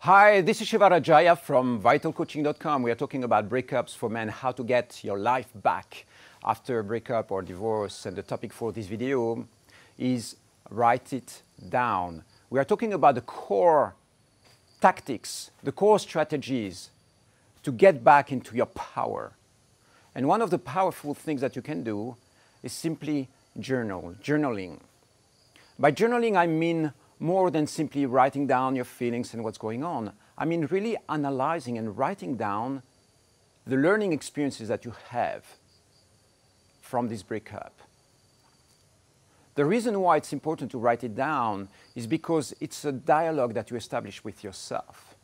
Hi, this is Shiva Rajaya from vitalcoaching.com. We are talking about breakups for men, how to get your life back after a breakup or divorce. And the topic for this video is write it down. We are talking about the core tactics, the core strategies to get back into your power. And one of the powerful things that you can do is simply journal, journaling. By journaling, I mean more than simply writing down your feelings and what's going on. I mean really analyzing and writing down the learning experiences that you have from this breakup. The reason why it's important to write it down is because it's a dialogue that you establish with yourself.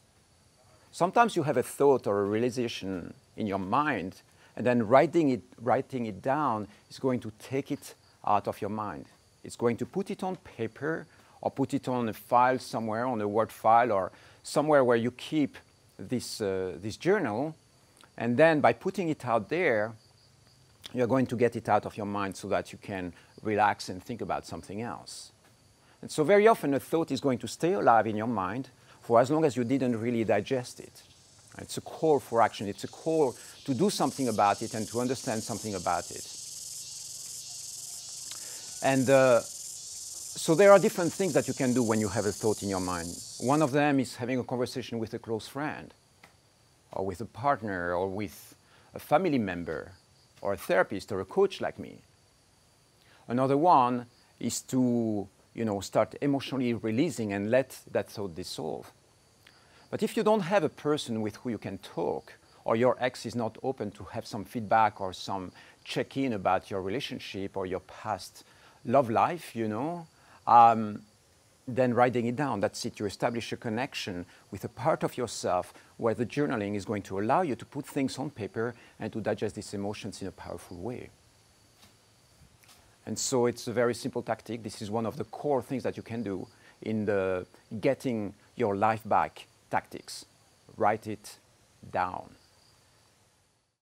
Sometimes you have a thought or a realization in your mind, and then writing it, writing it down is going to take it out of your mind. It's going to put it on paper or put it on a file somewhere, on a Word file, or somewhere where you keep this, uh, this journal. And then by putting it out there, you're going to get it out of your mind so that you can relax and think about something else. And so very often a thought is going to stay alive in your mind for as long as you didn't really digest it. It's a call for action. It's a call to do something about it and to understand something about it. And uh, so there are different things that you can do when you have a thought in your mind. One of them is having a conversation with a close friend, or with a partner, or with a family member, or a therapist, or a coach like me. Another one is to you know, start emotionally releasing and let that thought dissolve. But if you don't have a person with who you can talk, or your ex is not open to have some feedback or some check-in about your relationship or your past love life, you know, um, then writing it down. That's it. You establish a connection with a part of yourself where the journaling is going to allow you to put things on paper and to digest these emotions in a powerful way. And so it's a very simple tactic. This is one of the core things that you can do in the getting your life back tactics. Write it down.